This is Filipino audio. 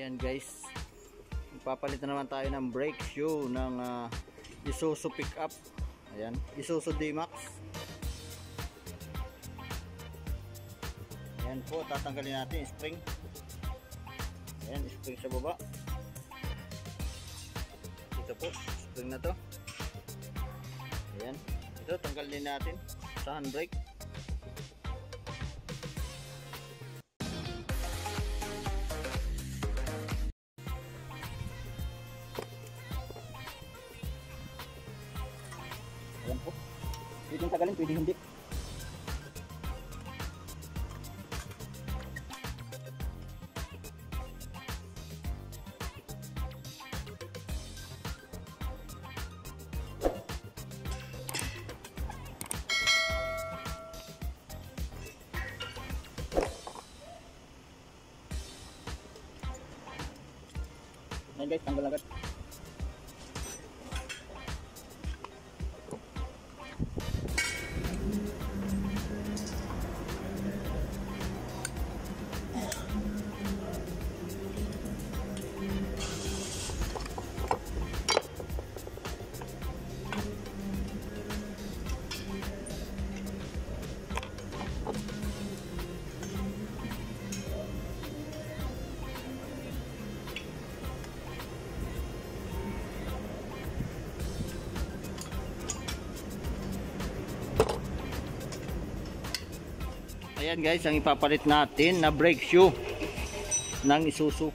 Ayan guys. Magpapalit na naman tayo ng brake shoe ng ah, Isuzu pickup. Ayan, Isuzu D-Max. Ayan po, tatanggalin natin spring. Ayan, spring sa baba. Ito po, spring na to. Ayan, ito tanggalin natin sa handbrake. Tagalin, pwedeng hindi. Ayan tanggal agad. Ayan guys, ang ipapalit natin na brake shoe ng Isuzu